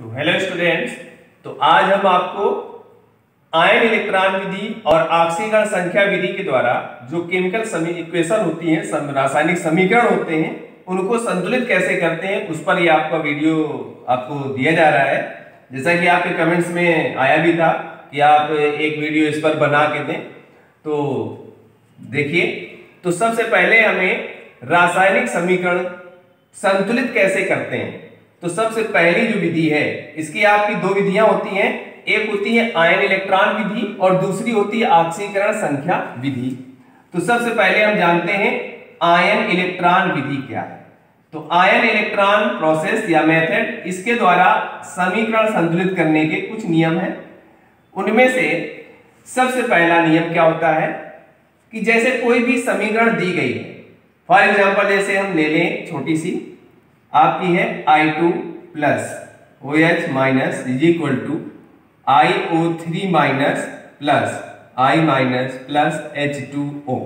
तो hello students तो आज हम आपको आयन इलेक्ट्रॉन विधि और ऑक्सीकरण संख्या विधि के द्वारा जो केमिकल समी इक्वेशन होती हैं सम, रासायनिक समीकरण होते हैं उनको संतुलित कैसे करते हैं उस पर ये आपका वीडियो आपको दिया जा रहा है। जैसा कि आपके कमेंट्स में आया भी था कि आप एक वीडियो इस पर बना के दें। तो देखिए तो सबसे पहले हमें रासायनिक समीकरण संतुलित कैसे करते हैं? तो सबसे पहली जो विधि है, इसकी आपकी दो विधियाँ होती हैं। एक होती है आयन इलेक्ट्रॉन विधि और दूसरी होती है ऑक्सीकरण संख्या विधि। तो सबसे पहले हम जानते हैं आयन इलेक्ट्रॉन विधि क्या है। तो आयन इलेक्ट्रॉन प्रोसेस या मेथड इसके द्वारा समीकरण संतुलित करने के कुछ नियम हैं। उनमें से सबसे पहला नियम क्या होता है कि जैसे कोई भी समीकरण दी गई है, फॉर एग्ज़ाम्पल जैसे हम ले लें छोटी सी आपकी है I two plus O H minus is equal to I O three minus plus I minus plus H two O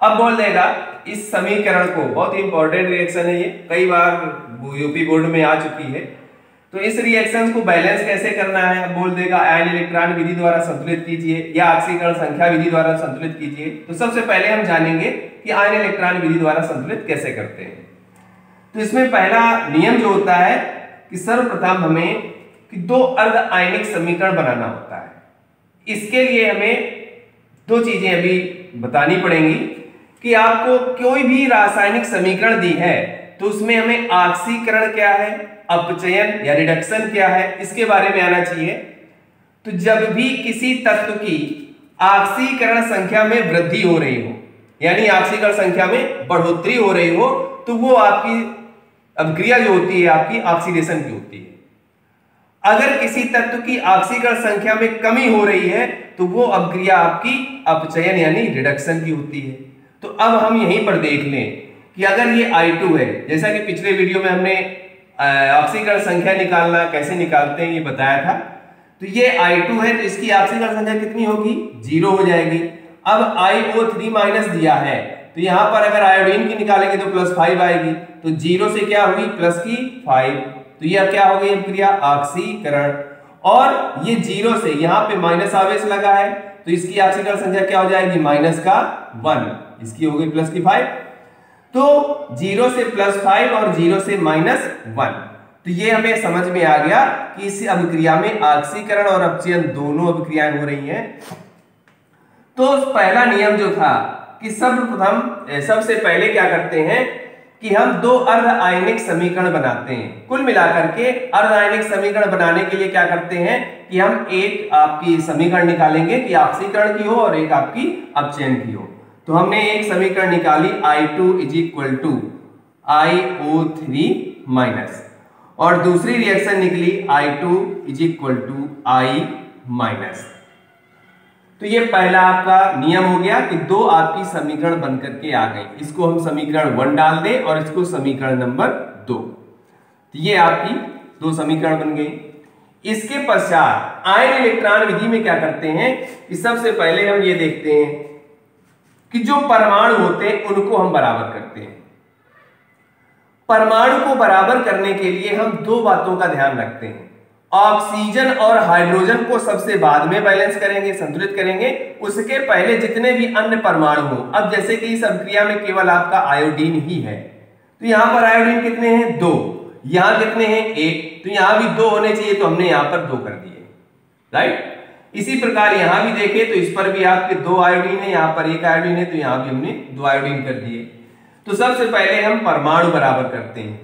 अब बोल देगा, इस समीकरण को बहुत इंपॉर्टेंट रिएक्शन है ये। कई बार यूपी बोर्ड में आ चुकी है। तो इस रिएक्शन को बैलेंस कैसे करना है? बोल देगा आयन इलेक्ट्रॉन विधि द्वारा संतुलित कीजिए या ऑक्सीकरण संख्या विधि द्वारा संतुलित कीजिए। तो सबसे पहले हम जानेंगे कि आयन इलेक्ट्रॉन विधि द्वारा संतुलित कैसे करते हैं। तो इसमें पहला नियम जो होता है कि सर्वप्रथम हमें कि दो अर्ध आयनिक समीकरण बनाना होता है। इसके लिए हमें दो चीज़ें अभी बतानी पड़ेंगी कि आपको कोई भी रासायनिक समीकरण दी है तो उसमें हमें ऑक्सीकरण क्या है, अपचयन या रिडक्शन क्या है, इसके बारे में आना चाहिए। तो जब भी किसी तत्व की ऑक्सीकरण संख्या में वृद्धि हो रही हो, यानी ऑक्सीकरण संख्या में बढ़ोतरी हो रही हो तो वो आपकी अभिक्रिया जो होती है आपकी ऑक्सीडेशन की होती है। अगर किसी तत्व की ऑक्सीकरण संख्या में कमी हो रही है तो वो अभिक्रिया आपकी अपचयन यानी रिडक्शन की होती है। तो अब हम यहीं पर देख लें कि अगर ये I2 है, जैसा कि पिछले वीडियो में हमने ऑक्सीकरण संख्या निकालना कैसे निकालते हैं ये बताया था। तो ये I2 है तो इसकी ऑक्सीकरण संख्या कितनी होगी? ज़ीरो हो जाएगी। अब IO3 माइनस दिया है तो यहाँ पर अगर आयोडीन की निकालेंगे तो प्लस फाइव आएगी। तो ज़ीरो से क्या हुई प्लस की फाइव तो यह क्या हो गई क्रिया ऑक्सीकरण और ये ज़ीरो से यहाँ पे माइनस आवेश लगा है। तो इसकी ऑक्सीकरण संख्या क्या हो जाएगी? माइनस का वन इसकी हो गई प्लस की फाइव तो ज़ीरो से प्लस फाइव और ज़ीरो से माइनस वन तो ये हमें समझ में आ गया कि इस अभिक्रिया में ऑक्सीकरण और अपचयन दोनों अभिक्रियाएँ हो रही हैं। तो पहला नियम जो था कि सर्वप्रथम सबसे पहले क्या करते हैं कि हम दो अर्ध आयनिक समीकरण बनाते हैं। कुल मिलाकर के अर्ध आयनिक समीकरण बनाने के लिए क्या करते हैं कि हम एक आपकी समीकरण निकालेंगे कि ऑक्सीकरण की हो और एक आपकी अपचयन की हो। तो हमने एक समीकरण निकाली I2 two is equal to I O three minus और दूसरी रिएक्शन निकली I2 two is equal to I minus तो ये पहला आपका नियम हो गया कि दो आपकी समीकरण बनकर के आ गई। इसको हम समीकरण वन डाल दें और इसको समीकरण नंबर दो। तो ये आपकी दो समीकरण बन गई। इसके पश्चात आयन इलेक्ट्रॉन विधि में क्या करते हैं कि सबसे पहले हम ये देखते हैं कि जो परमाणु होते हैं, उनको हम बराबर करते हैं। परमाणु को बराबर करने के लिए हम दो बातों का ध्यान रखते हैं। ऑक्सीजन और हाइड्रोजन को सबसे बाद में बैलेंस करेंगे, संतुलित करेंगे। उसके पहले जितने भी अन्य परमाणु हो, अब जैसे कि इस अभिक्रिया में केवल आपका आयोडीन ही है। तो यहाँ पर आयोडीन कितने हैं? दो। यहाँ कितने हैं? एक। तो यहाँ भी दो होने चाहिए तो हमने यहाँ पर दो कर दिए। राइट इसी प्रकार यहाँ भी देखें तो इस पर भी आपके दो आयोडीन है, यहाँ पर एक आयोडीन है तो यहाँ भी हमने दो आयोडीन कर दिए। तो सबसे पहले हम परमाणु बराबर करते हैं।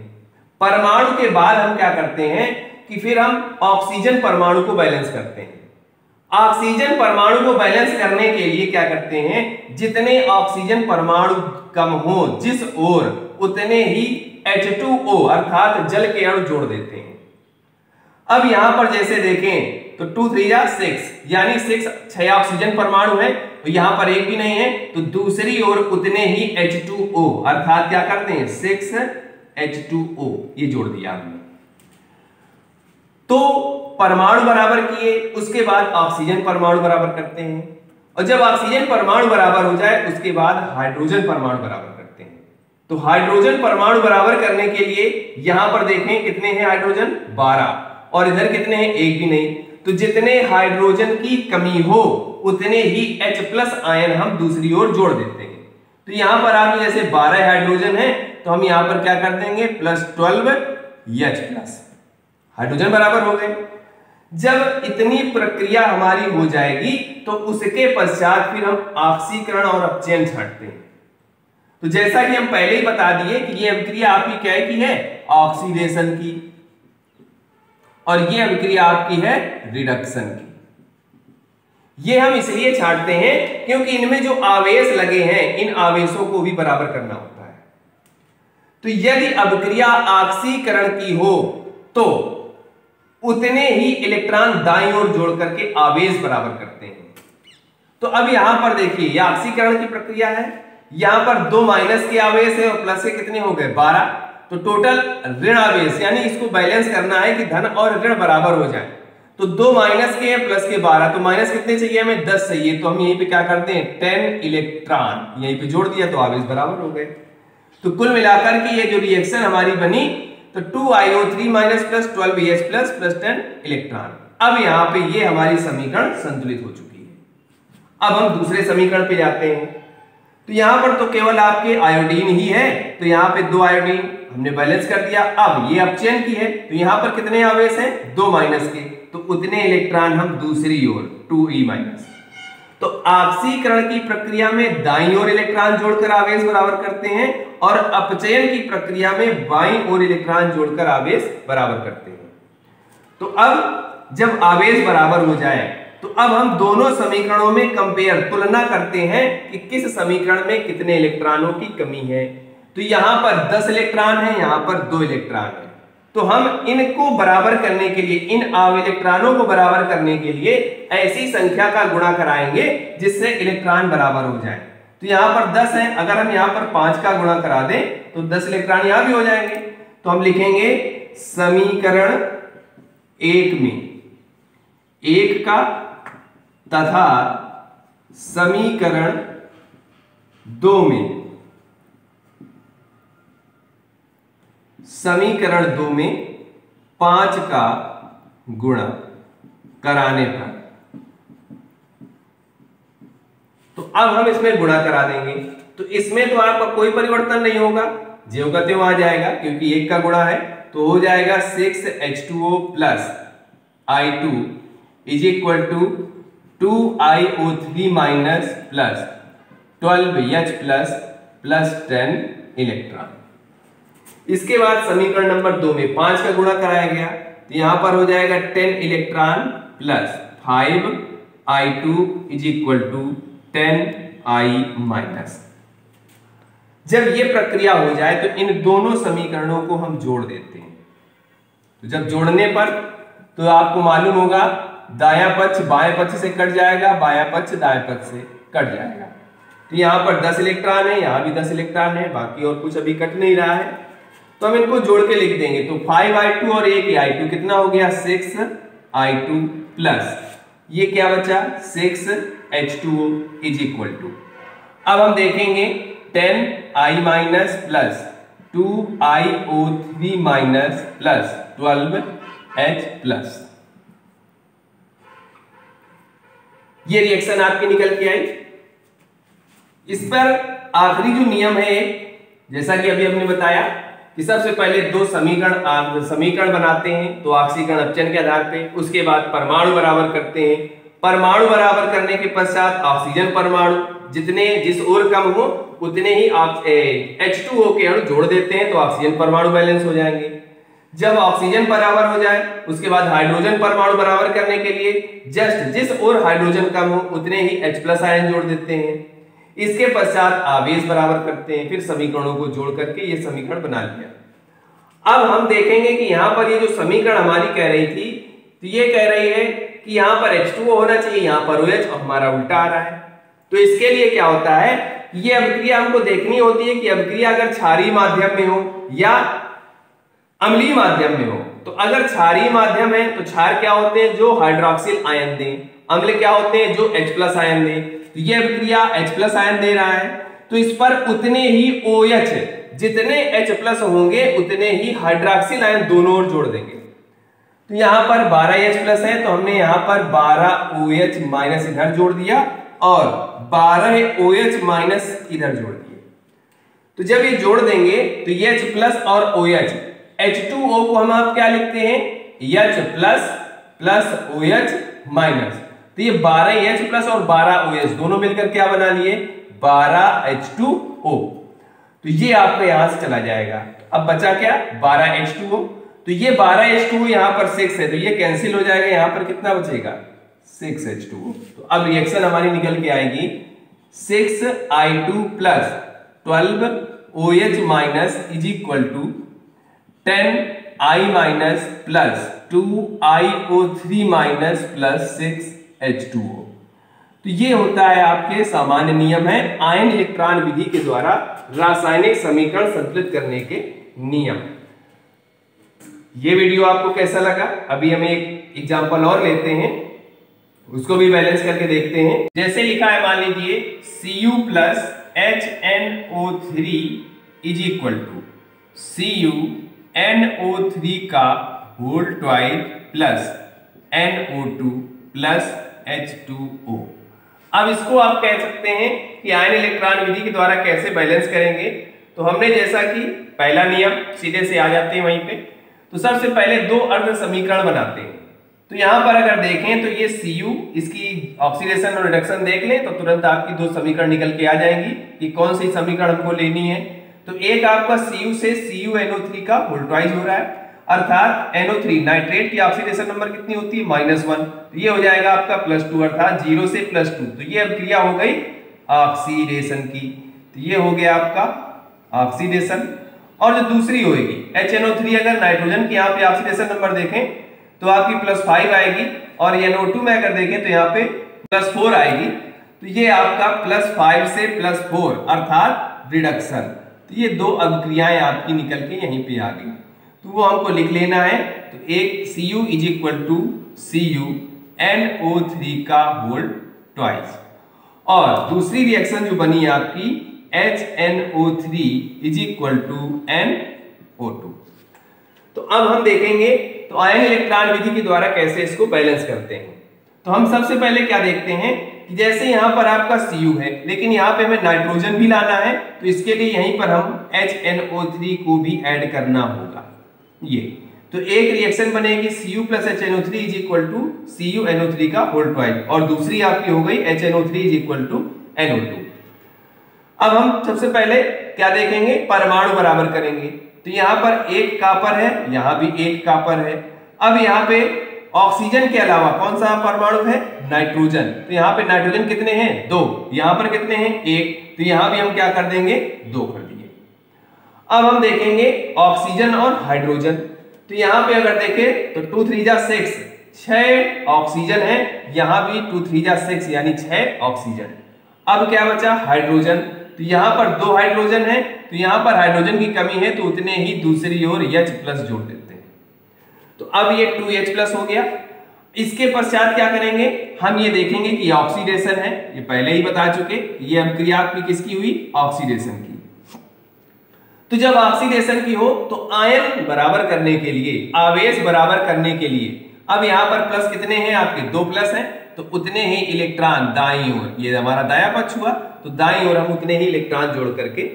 परमाणु के बाद हम क्या करते हैं? कि फिर हम ऑक्सीजन परमाणु को बैलेंस करते हैं। ऑक्सीजन परमाणु को बैलेंस करने के लिए क्या करते हैं? जितने ऑक्सीजन परमाणु कम हो, जिस ओर, उतने ही H2O अर्थात जल के अणु जोड़ देते हैं। अब यहाँ पर जैसे देखें तो टू थ्री या सिक्स यानी सिक्स छह ऑक्सीजन परमाणु है तो यहाँ पर एक भी नहीं है तो दूसरी ओर उतने ही H2O अर्थात क्या करते हैं? सिक्स H2O ये जोड़ दिया हमने। तो परमाणु बराबर किए, उसके बाद ऑक्सीजन परमाणु बराबर करते हैं। और जब ऑक्सीजन परमाणु बराबर हो जाए, उसके बाद हाइड्रोजन परमाणु बराबर करते हैं। तो हाइड्रोजन परमाणु बराबर करने के लिए यहाँ पर देखें कितने हैं हाइड्रोजन? 12 और इधर कितने हैं? एक भी नहीं। तो जितने हाइड्रोजन की कमी हो, उतने ही H प्लस आयन हम दूसरी ओर जोड़ देते हैं। तो यहाँ पर आप जैसे 12 हाइड्रोजन है तो हम यहाँ पर क्या कर देंगे? Plus twelve H plus hydrogen बराबर हो गए। जब इतनी प्रक्रिया हमारी हो जाएगी तो उसके पश्चात फिर हम ऑक्सीकरण और अपचयन छाटते हैं। तो जैसा कि हम पहले ही बता दिए कि ये अभिक्रिया आपकी क्या की है? ऑक्सीडेशन की। और ये अभिक्रिया आपकी है रिडक्शन की। ये हम इसलिए छाटते हैं क्योंकि इनमें जो आवेश लगे हैं, इन आवेशों को भी बराबर करना होता है। तो यदि अभिक्रिया ऑक्सीकरण की हो तो उतने ही इलेक्ट्रॉन दाई ओर जोड़ करके आवेश बराबर करते हैं। तो अब यहाँ पर देखिए यह ऑक्सीकरण की प्रक्रिया है। यहाँ पर दो माइनस के आवेश है और प्लस के कितने हो गए? बारह। तो टोटल ऋण आवेश, यानी इसको बैलेंस करना है कि धन और ऋण बराबर हो जाए। तो दो माइनस के प्लस के बारह। तो माइनस कितने चाहिए हमें? दस चाहिए। तो हम यहीं पे क्या करते हैं? Ten electron. यहीं पे जोड़ दिया तो आवेश बराबर हो गए। तो कुल मिलाकर के ये जो रिएक्शन हमारी बनी तो two I O three minus plus twelve H plus plus ten electron अब यहाँ पे ये हमारी समीकरण संतुलित हो चुकी है। अब हम दूसरे समीकरण पे जाते हैं। तो यहाँ पर तो केवल आपके आयोडीन ही है। तो यहाँ पे दो आयोडीन हमने बैलेंस कर दिया। अब ये अपचयन की है। तो यहाँ पर कितने आवेश हैं? दो माइनस के। तो उतने इलेक्ट्रॉन हम दूसरी ओर टू ई माइनस तो आपसीकरण की प्रक्रिया में दाई ओर इलेक्ट्रॉन जोड़कर आवेश बराबर करते हैं और अपचयन की प्रक्रिया में बाई ओर इलेक्ट्रॉन जोड़कर आवेश बराबर करते हैं। तो अब जब आवेश बराबर हो जाए तो अब हम दोनों समीकरणों में कंपेयर तुलना करते हैं कि किस समीकरण में कितने इलेक्ट्रॉनों की कमी है। तो यहाँ पर 10 इलेक्ट्रॉन है, यहाँ पर दो इलेक्ट्रॉन है। तो हम इनको बराबर करने के लिए, इन आव इलेक्ट्रॉनों को बराबर करने के लिए ऐसी संख्या का गुणा कराएँगे, जिससे इलेक्ट्रॉन बराबर हो जाए। तो यहाँ पर 10 है, अगर हम यहाँ पर पाँच का गुणा करा दें तो 10 इलेक्ट्रॉन यहाँ भी हो जाएँगे। तो हम लिखेंगे, समीकरण एक में, एक का तथा समीकरण दो में। समीकरण दो में पाँच का गुणा कराने पर। तो अब हम इसमें गुणा करा देंगे। तो इसमें तो आपका कोई परिवर्तन नहीं होगा। जो का आ जाएगा, क्योंकि एक का गुणा है तो हो जाएगा six H two O plus I two is equal to two I O three minus plus twelve H plus plus ten electron इसके बाद समीकरण नंबर दो में पाँच का गुणा कराया गया तो यहाँ पर हो जाएगा ten electron plus five I two is equal to ten I minus. जब ये प्रक्रिया हो जाए तो इन दोनों समीकरणों को हम जोड़ देते हैं। तो जब जोड़ने पर तो आपको मालूम होगा, दाया पक्ष बाएँ पक्ष से कट जाएगा, बाया पक्ष दाएँ पक्ष से कट जाएगा। तो यहाँ पर 10 इलेक्ट्रॉन है, यहाँ भी 10 इलेक्ट्रॉन है, बाकी और कुछ अभी कट नहीं रहा है। तो हम इनको जोड़ के लिख देंगे। तो फाइव आई टू और एक आई टू कितना हो गया? सिक्स आई टू प्लस ये क्या बचा? Six H two is equal to अब हम देखेंगे ten I minus plus two I O three minus plus twelve H plus ये रिएक्शन आपकी निकल के आई। इस पर आखिरी जो नियम है, जैसा कि अभी हमने बताया कि सबसे पहले दो समीकरण समीकरण बनाते हैं तो ऑक्सीकरण अपचन के आधार पे, उसके बाद परमाणु बराबर करते हैं। परमाणु बराबर करने के पश्चात ऑक्सीजन परमाणु, जितने जिस ओर कम हो, उतने ही एच टू के अणु जोड़ देते हैं तो ऑक्सीजन परमाणु बैलेंस हो जाएँगे। जब ऑक्सीजन बराबर हो जाए, उसके बाद हाइड्रोजन परमाणु बराबर करने के लिए, जस्ट जिस ओर हाइड्रोजन कम हो, उतने ही H प्लस आयन जोड़ देते हैं। इसके पश्चात आवेश बराबर करते हैं, फिर समीकरणों को जोड़ करके ये समीकरण बना लिया। अब हम देखेंगे कि यहाँ पर ये जो समीकरण हमारी कह रही थी तो ये कह रही है कि यहाँ पर H2O होना चाहिए, यहाँ पर OH हमारा उल्टा आ रहा है। तो इसके लिए क्या होता है, ये अभिक्रिया हमको देखनी होती है कि अभिक्रिया अगर क्षारीय माध्यम में हो या अम्लीय माध्यम में हो तो अगर क्षारीय माध्यम है तो क्षार क्या होते हैं, जो हाइड्रोक्सिल आयन दें। अम्ल क्या होते हैं, जो H आयन दें। तो ये अभिक्रिया H प्लस आयन दे रहा है। तो इस पर उतने ही OH जितने H प्लस होंगे, उतने ही हाइड्रोक्सिल आयन दोनों ओर जोड़ देंगे। तो यहाँ पर 12 एच प्लस है तो हमने यहाँ पर 12 ओ एच माइनस इधर जोड़ दिया और 12 ओ एच माइनस इधर जोड़ दिया तो जब ये जोड़ देंगे तो एच प्लस और O H H two O को हम आप क्या लिखते हैं? H plus plus O H minus तो ये 12 एच प्लस और 12 ओ एच दोनों मिलकर क्या बना लिए? 12 एच टू ओ तो ये आपका यहाँ से चला जाएगा। अब बचा क्या? 12 एच टू ओ तो ये 12 एच टू यहाँ पर 6 है तो ये कैंसिल हो जाएगा, यहाँ पर कितना बचेगा? 6 एच टू तो अब रिएक्शन हमारी निकल के आएगी। 6 I two plus twelve O H minus is equal to ten I minus plus two I O three minus plus six H two O तो ये होता है आपके सामान्य नियम है, आयन इलेक्ट्रॉन विधि के द्वारा रासायनिक समीकरण संतुलित करने के नियम। ये वीडियो आपको कैसा लगा? अभी हम एक एग्जांपल और लेते हैं। उसको भी बैलेंस करके देखते हैं। जैसे लिखा है, मान लीजिए C U plus H N O three is equal to C U N O three का whole twice plus N O two plus H two O अब इसको आप कह सकते हैं कि आयन इलेक्ट्रॉन विधि के द्वारा कैसे बैलेंस करेंगे? तो हमने जैसा कि पहला नियम सीधे से आ जाते हैं वहीं पे। तो सबसे पहले दो अर्ध समीकरण बनाते हैं। तो यहाँ पर अगर देखें तो ये Cu, इसकी ऑक्सीडेशन और रिडक्शन देख लें तो तुरंत आपकी दो समीकरण निकल के आ जाएँगी कि कौन सी समीकरण हमको लेनी है। तो एक आपका Cu से CuNO3 का वोल्टवाइज हो रहा है। अर्थात NO3 नाइट्रेट की ऑक्सीडेशन नंबर कितनी होती है? Minus one. तो ये हो जाएगा आपका प्लस टू, अर्थात ज़ीरो से प्लस टू। तो ये अब क्रिया हो गई ऑक्सीडेशन की। तो ये हो गया आपका ऑक्सीडेशन और जो दूसरी होगी HNO3 अगर नाइट्रोजन की यहाँ पे ऑक्सीडेशन नंबर देखें तो आपकी प्लस फाइव आएगी। और NO2 में अगर देखें तो यहाँ पे प्लस फोर आएगी। तो ये आपका प्लस फाइव से प्लस फोर अर्थात रिडक्शन तो ये दो अभिक्रियाएँ आपकी निकल के यहीं पे आ गई। तो वो हमको लिख लेना है तो एक C U is equal to C U N O three का होल ट्वाइस और दूसरी रिएक्शन जो बनी आपकी H N O three is equal to N O two तो अब हम देखेंगे तो आयन इलेक्ट्रॉन विधि के द्वारा कैसे इसको बैलेंस करते हैं। तो हम सबसे पहले क्या देखते हैं, कि जैसे यहाँ पर आपका Cu है, लेकिन यहाँ पे हमें नाइट्रोजन भी लाना है तो इसके लिए यहीं पर हम HNO3 को भी ऐड करना होगा। ये। तो एक रिएक्शन बनेगी Cu plus H N O three is equal to C U N O three का होल ट्वाइल और दूसरी आपकी हो गई H N O three is equal to N O two अब हम सबसे पहले क्या देखेंगे? परमाणु बराबर करेंगे। तो यहाँ पर एक कापर है, यहाँ भी एक कापर है। अब यहाँ पे ऑक्सीजन के अलावा कौन सा परमाणु है? नाइट्रोजन तो यहाँ पे नाइट्रोजन कितने हैं? दो। यहाँ पर कितने हैं? एक। तो यहाँ भी हम क्या कर देंगे? दो कर अब हम देखेंगे ऑक्सीजन और हाइड्रोजन। तो यहाँ पे अगर देखें तो टू थ्री जा सिक्स, छह ऑक्सीजन है, यहाँ भी टू थ्री जा सिक्स, यानी छह ऑक्सीजन। अब क्या बचा? हाइड्रोजन। तो यहाँ पर दो हाइड्रोजन है तो यहाँ पर हाइड्रोजन की कमी है तो उतने ही दूसरी ओर एच प्लस जोड़ देते हैं। तो अब ये टू एच प्लस हो गया। इसके पश्चात क्या करेंगे? हम ये देखेंगे कि ऑक्सीडेशन है, ये पहले ही बता चुके, ये अब क्रिया किसकी हुई? ऑक्सीडेशन की। तो जब ऑक्सीडेशन की हो तो आयन बराबर करने के लिए, आवेश बराबर करने के लिए। अब यहाँ पर प्लस कितने हैं आपके? दो प्लस हैं तो उतने ही इलेक्ट्रॉन दाई ओर। ये हमारा दाया पक्ष हुआ तो दाई ओर हम उतने ही इलेक्ट्रॉन जोड़ करके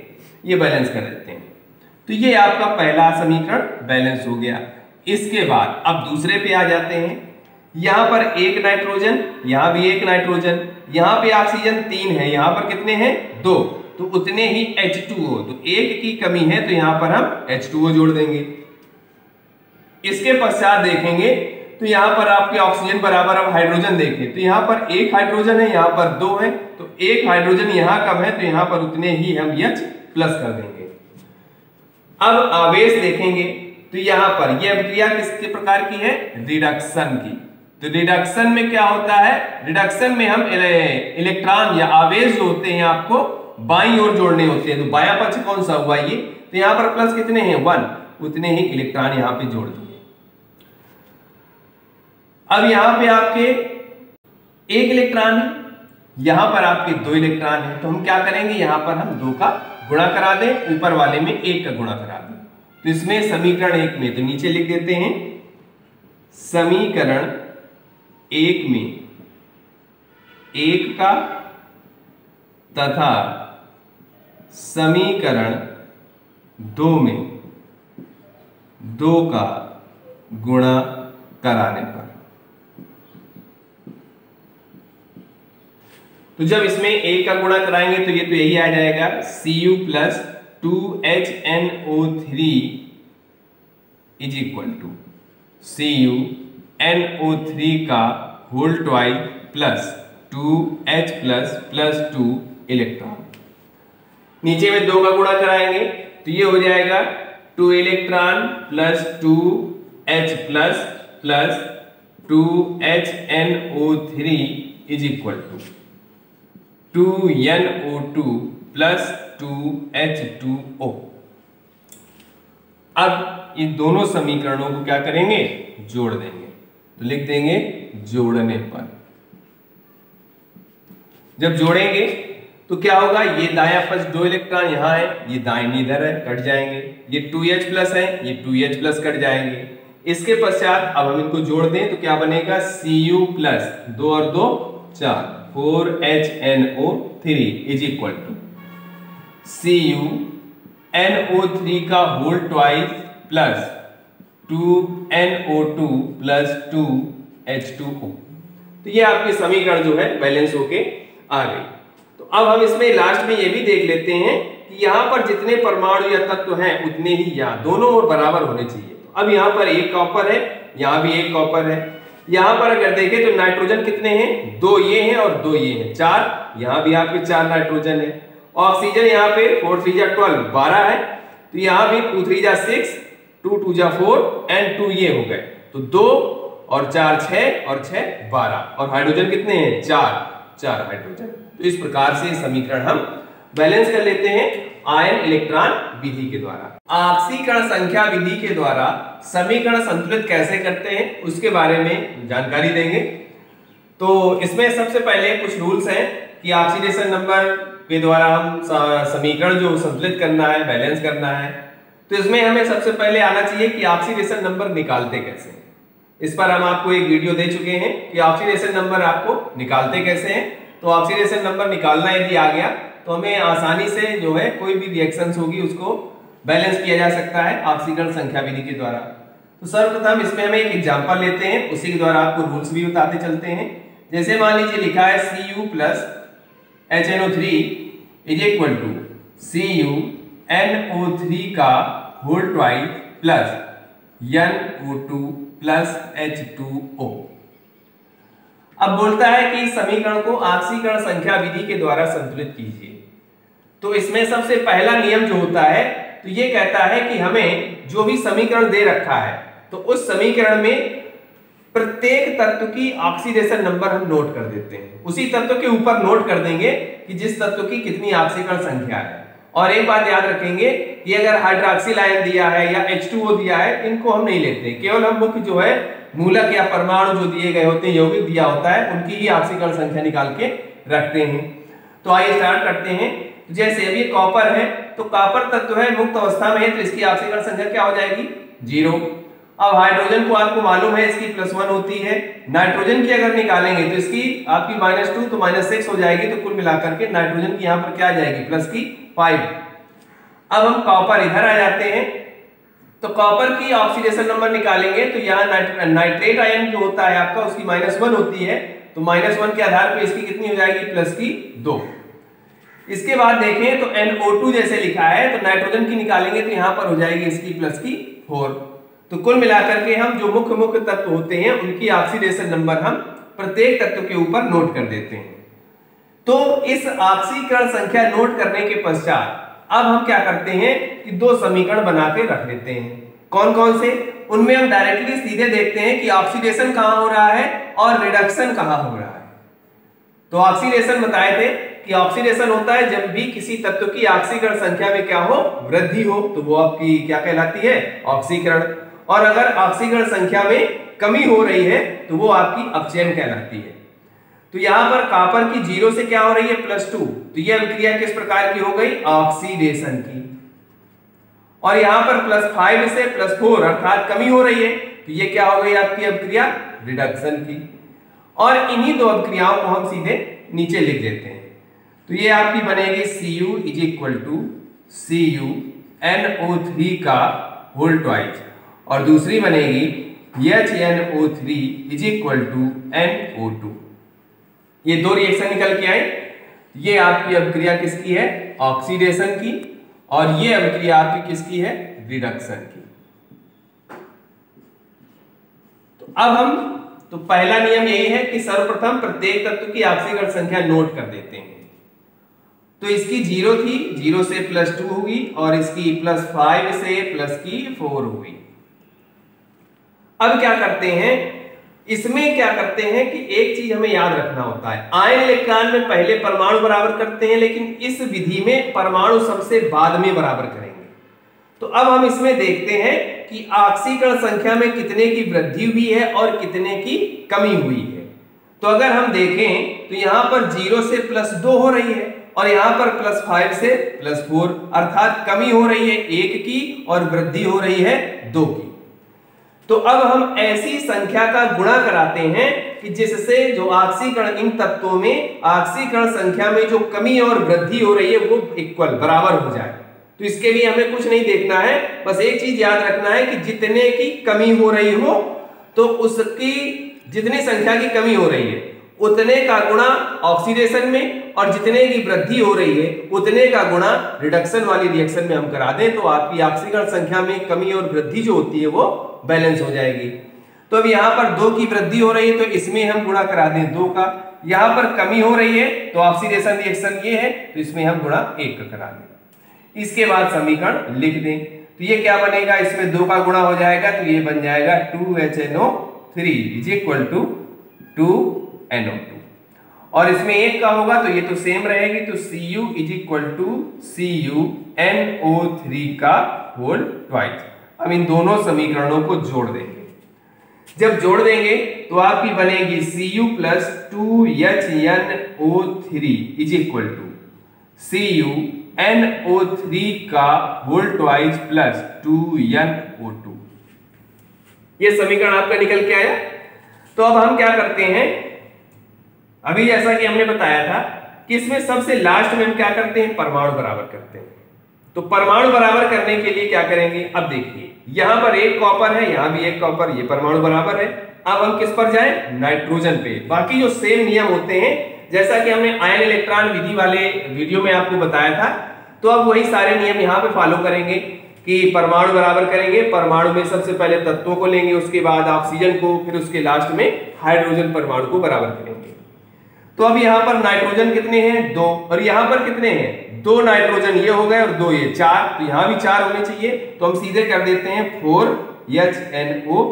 ये बैलेंस कर देते हैं। तो ये आपका पहला समीकरण बैलेंस हो गया। इसके बाद अब दूसरे पे आ जाते हैं। यहाँ पर एक नाइट्रोजन यहाँ भी एक नाइट्रोजन यहाँ पे ऑक्सीजन तीन है। यहाँ पर कितने हैं? दो। तो उतने ही H2O तो एक की कमी है तो यहाँ पर हम H2O जोड़ देंगे। इसके पश्चात देखेंगे तो यहाँ पर आपके ऑक्सीजन बराबर अब हाइड्रोजन देखें। तो यहाँ पर एक हाइड्रोजन है, यहाँ पर दो है। तो एक हाइड्रोजन यहाँ कम है तो यहाँ पर उतने ही हम H प्लस कर देंगे। अब आवेश देखेंगे तो यहाँ पर यह अभिक्रिया किसके प्रकार की है? रिडक्शन की। तो रिडक्शन में क्या होता है? रिडक्शन में हम इलेक्ट्रॉन या आवेश होते हैं आपको बाई ओर जोड़ने होते हैं। तो बाया पक्ष कौन सा हुआ ये? तो यहाँ पर प्लस कितने हैं? वन उतने ही इलेक्ट्रॉन यहाँ पे जोड़ दिए। अब यहाँ पे आपके एक इलेक्ट्रॉन है, यहाँ पर आपके दो इलेक्ट्रॉन है। तो हम क्या करेंगे? यहाँ पर हम दो का गुणा करा दें, ऊपर वाले में एक का गुणा करा दें। तो इसमें समीकरण एक में तो नीचे लिख देते हैं, समीकरण एक में एक का तथा समीकरण दो में दो का गुणा कराने पर। तो जब इसमें ए का गुणा कराएँगे तो ये तो यही आ जाएगा। C U plus two H N O three is equal to C U N O three का whole twice plus two H plus plus two electron नीचे में दो का गुणा कराएँगे तो ये हो जाएगा two electron plus two H plus plus two H N O three is equal to two N O two plus two H two O अब इन दोनों समीकरणों को क्या करेंगे? जोड़ देंगे। तो लिख देंगे जोड़ने पर। जब जोड़ेंगे तो क्या होगा? ये दाया पक्ष दो इलेक्ट्रॉन यहाँ है, ये दाएँ इधर है, कट जाएँगे। ये टू एच प्लस है, ये टू एच प्लस कट जाएँगे। इसके पश्चात अब हम इनको जोड़ दें तो क्या बनेगा? सी यू प्लस दो और दो, चार। Four H N O three is equal to C U N O three का whole twice plus two N O two plus two H two O तो ये आपके समीकरण जो है बैलेंस होके आ गई अब हम इसमें लास्ट में ये भी देख लेते हैं कि यहाँ पर जितने परमाणु या तत्व हैं, उतने ही यहाँ दोनों ओर बराबर होने चाहिए। तो अब यहाँ पर एक कॉपर है, यहाँ भी एक कॉपर है। यहाँ पर अगर देखें तो नाइट्रोजन कितने हैं? दो ये हैं और दो ये हैं। चार, यहाँ भी आपके चार नाइट्रोजन है। ऑक्सीजन यहाँ पे फोर थ्री जा ट्वेल्व बारह है। तो यहाँ भी टू थ्री जा सिक्स टू टू जा फोर एंड टू ये हो गए। तो दो और चार छह और छह, बारह। और हाइड्रोजन कितने हैं? चार। चार हाइड्रोजन तो इस प्रकार से समीकरण हम बैलेंस कर लेते हैं आयन इलेक्ट्रॉन विधि के द्वारा। ऑक्सीकरण संख्या विधि के द्वारा समीकरण संतुलित कैसे करते हैं, उसके बारे में जानकारी देंगे। तो इसमें सबसे पहले कुछ रूल्स हैं कि ऑक्सीडेशन नंबर के द्वारा हम समीकरण जो संतुलित करना है बैलेंस करना है। तो इसमें हमें सबसे पहले आना चाहिए कि ऑक्सीडेशन नंबर निकालते कैसे इस पर हम आपको एक वीडियो दे चुके हैं कि ऑक्सीडेशन नंबर आपको निकालते कैसे हैं। तो ऑक्सीडेशन नंबर निकालना यदि आ गया तो हमें आसानी से जो है कोई भी रिएक्शन होगी, उसको बैलेंस किया जा सकता है ऑक्सीकरण संख्या विधि के द्वारा। तो सर्वप्रथम इसमें हम एक एग्ज़ाम्पल लेते हैं, उसी के द्वारा आपको रूल्स भी बताते चलते हैं। जैसे मान लीजिए लिखा है C U plus H N O three is equal to C U N O three का whole twice plus N O two plus H two O अब बोलता है कि इस समीकरण को ऑक्सीकरण संख्या विधि के द्वारा संतुलित कीजिए। तो इसमें सबसे पहला नियम जो होता है तो ये कहता है कि हमें जो भी समीकरण दे रखा है तो उस समीकरण में प्रत्येक तत्व की ऑक्सीडेशन नंबर हम नोट कर देते हैं। उसी तत्व के ऊपर नोट कर देंगे कि जिस तत्व की कितनी ऑक्सीकरण संख्या है। और एक बात याद रखेंगे कि अगर हाइड्रोक्सिल आयन दिया है या H2O दिया है, इनको हम नहीं लेते। केवल हम मुख्य जो है, मूलक या परमाणु जो दिए गए होते हैं, यौगिक दिया होता है, उनकी ही ऑक्सीकरण संख्या निकाल के रखते हैं। तो आइए स्टार्ट करते हैं। जैसे अभी कॉपर है तो कॉपर तत्व है, मुक्त अवस्था में है तो इसकी ऑक्सीकरण संख्या क्या हो जाएगी? ज़ीरो अब हाइड्रोजन को आपको मालूम है, इसकी प्लस वन होती है। नाइट्रोजन की अगर निकालेंगे तो इसकी आपकी माइनस टू तो माइनस सिक्स हो जाएगी तो कुल मिलाकर के नाइट्रोजन की यहाँ पर क्या आ जाएगी? प्लस की फाइव अब हम कॉपर इधर आ जाते हैं। तो कॉपर की ऑक्सीडेशन नंबर निकालेंगे तो यहाँ नाइट्रेट आयन जो होता है आपका, उसकी माइनस वन होती है। तो माइनस वन के आधार पर इसकी कितनी हो जाएगी? प्लस की दो। इसके बाद देखें तो NO2 जैसे लिखा है तो नाइट्रोजन की निकालेंगे तो यहाँ पर हो जाएगी इसकी प्लस की फोर तो कुल मिलाकर के हम जो मुख्य मुख्य तत्व होते हैं, उनकी ऑक्सीडेशन नंबर हम प्रत्येक तत्व के ऊपर नोट कर देते हैं। तो इस ऑक्सीकरण संख्या नोट करने के पश्चात, अब हम क्या करते हैं कि दो समीकरण बना के रख लेते हैं। कौन कौन से? उनमें हम डायरेक्टली सीधे देखते हैं कि ऑक्सीडेशन कहाँ हो रहा है और रिडक्शन कहाँ हो रहा है। तो ऑक्सीडेशन बताए थे कि ऑक्सीडेशन होता है जब भी किसी तत्व की ऑक्सीकरण संख्या में क्या हो? वृद्धि हो तो वो आपकी क्या कहलाती है? ऑक्सीकरण और अगर ऑक्सीकरण संख्या में कमी हो रही है तो वो आपकी अपचयन कहलाती है। तो यहाँ पर कापर की ज़ीरो से क्या हो रही है? Plus two. तो यह अभिक्रिया किस प्रकार की हो गई? ऑक्सीडेशन की। और यहाँ पर प्लस फाइव से प्लस फोर अर्थात कमी हो रही है। तो ये क्या हो गई आपकी अभिक्रिया रिडक्शन की। और इन्हीं दो अभिक्रियाओं को हम सीधे नीचे लिख देते हैं। तो ये आपकी बनेगी C U is equal to C U N O three का होल ट्वाइज और दूसरी बनेगी H N O three is equal to N O two ये दो रिएक्शन निकल के आए। ये आपकी अभिक्रिया किसकी है? ऑक्सीडेशन की। और ये अभिक्रिया आपकी किसकी है? रिडक्शन की। तो अब हम तो पहला नियम यही है कि सर्वप्रथम प्रत्येक तत्व की ऑक्सीकरण संख्या नोट कर देते हैं। तो इसकी ज़ीरो थी ज़ीरो से प्लस टू हुई और इसकी प्लस फाइव से प्लस की फोर हुई। अब क्या करते हैं? इसमें क्या करते हैं कि एक चीज़ हमें याद रखना होता है। आयन इलेक्ट्रॉन में पहले परमाणु बराबर करते हैं, लेकिन इस विधि में परमाणु सबसे बाद में बराबर करेंगे। तो अब हम इसमें देखते हैं कि ऑक्सीकरण संख्या में कितने की वृद्धि हुई है और कितने की कमी हुई है। तो अगर हम देखें तो यहाँ पर ज़ीरो से प्लस दो हो रही है और यहाँ पर प्लस फाइव से प्लस फोर, अर्थात कमी हो रही है एक की और वृद्धि हो रही है दो की। तो अब हम ऐसी संख्या का गुणा कराते हैं कि जिससे जो ऑक्सीकरण इन तत्वों में ऑक्सीकरण संख्या में जो कमी और वृद्धि हो रही है, वो इक्वल बराबर हो जाए। तो इसके लिए हमें कुछ नहीं देखना है, बस एक चीज़ याद रखना है कि जितने की कमी हो रही हो तो उसकी जितनी संख्या की कमी हो रही है, उतने का गुणा ऑक्सीडेशन में और जितने की वृद्धि हो रही है, उतने का गुणा रिडक्शन वाली रिएक्शन में हम करा दें तो आपकी ऑक्सीकरण संख्या में कमी और वृद्धि जो होती है, वो बैलेंस हो जाएगी। तो अब यहाँ पर दो की वृद्धि हो रही है तो इसमें हम गुणा करा दें दो का। यहाँ पर कमी हो रही है तो ऑक्सीडेशन रिएक्शन ये है तो इसमें हम गुणा एक का करा दें। इसके बाद समीकरण लिख दें। तो ये क्या बनेगा? इसमें दो का गुणा हो जाएगा तो ये बन जाएगा two H N O three is equal to two N O two. और इसमें एक का होगा तो ये तो सेम रहेगी तो C U is equal to C U N O three का होल ट्वाइस अब इन दोनों समीकरणों को जोड़ देंगे। जब जोड़ देंगे तो आपकी बनेगी C U plus two H N O three is equal to C U N O three का whole twice plus two N O two ये समीकरण आपका निकल के आया। तो अब हम क्या करते हैं? अभी जैसा कि हमने बताया था कि इसमें सबसे लास्ट में हम क्या करते हैं? परमाणु बराबर करते हैं। तो परमाणु बराबर करने के लिए क्या करेंगे? अब देखिए, यहाँ पर एक कॉपर है, यहाँ भी एक कॉपर ये परमाणु बराबर है। अब हम किस पर जाए? नाइट्रोजन पे। बाकी जो सेम नियम होते हैं, जैसा कि हमने आयन इलेक्ट्रॉन विधि वाले वीडियो में आपको बताया था तो अब वही सारे नियम यहाँ पे फॉलो करेंगे कि परमाणु बराबर करेंगे। परमाणु में सबसे पहले तत्वों को लेंगे, उसके बाद ऑक्सीजन को, फिर उसके लास्ट में हाइड्रोजन परमाणु को बराबर करेंगे। तो अब यहाँ पर नाइट्रोजन कितने हैं? दो। और यहाँ पर कितने हैं? दो नाइट्रोजन ये हो गए और दो ये चार तो यहाँ भी चार होने चाहिए। तो हम सीधे कर देते हैं four H N O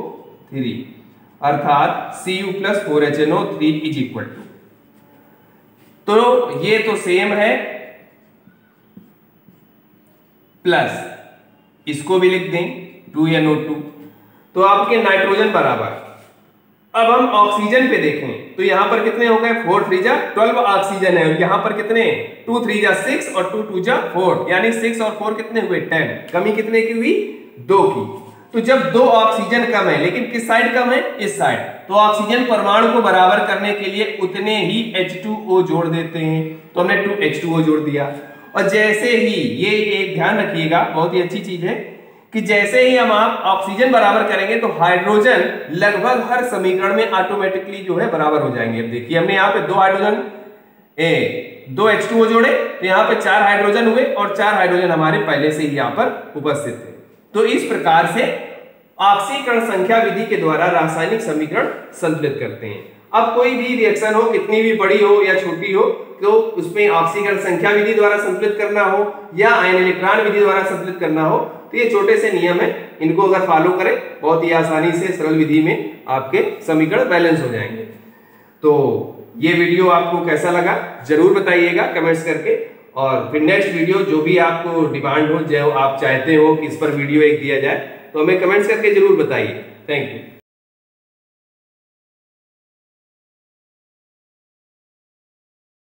three अर्थात C U plus four H N O three is equal to तो ये तो सेम है प्लस इसको भी लिख दें टू एन ओ टू तो आपके नाइट्रोजन बराबर। अब हम ऑक्सीजन पे देखें। तो यहाँ पर कितने हो गए? फोर थ्री जा ट्वेल्व ऑक्सीजन है। और यहाँ पर कितने? टू थ्री जा सिक्स और टू टू जा फोर यानी सिक्स और फोर कितने हुए? टेन कमी कितने की हुई? दो की। तो जब दो ऑक्सीजन कम है, लेकिन किस साइड कम है? इस साइड तो ऑक्सीजन परमाणु को बराबर करने के लिए उतने ही H2O जोड़ देते हैं। तो हमने टू H2O जोड़ दिया। और जैसे ही, ये एक ध्यान रखिएगा, बहुत ही अच्छी चीज़ है। कि जैसे ही हम आप ऑक्सीजन बराबर करेंगे तो हाइड्रोजन लगभग हर समीकरण में ऑटोमेटिकली जो है बराबर हो जाएँगे। अब देखिए, हमने यहाँ पे दो हाइड्रोजन ए, दो एच टू जोड़े तो यहाँ पे चार हाइड्रोजन हुए और चार हाइड्रोजन हमारे पहले से ही यहाँ पर उपस्थित थे। तो इस प्रकार से ऑक्सीकरण संख्या विधि के द्वारा रासायनिक समीकरण संतुलित करते हैं। अब कोई भी रिएक्शन हो, कितनी भी बड़ी हो या छोटी हो तो उसमें ऑक्सीकरण संख्या विधि द्वारा संतुलित करना हो या आयन इलेक्ट्रॉन विधि द्वारा संतुलित करना हो तो ये छोटे से नियम है। इनको अगर फॉलो करें, बहुत ही आसानी से सरल विधि में आपके समीकरण बैलेंस हो जाएँगे। तो ये वीडियो आपको कैसा लगा, ज़रूर बताइएगा कमेंट्स करके। और फिर नेक्स्ट वीडियो जो भी आपको डिमांड हो, जो आप चाहते हो कि इस पर वीडियो एक दिया जाए तो हमें कमेंट्स करके ज़रूर बताइए। Thank you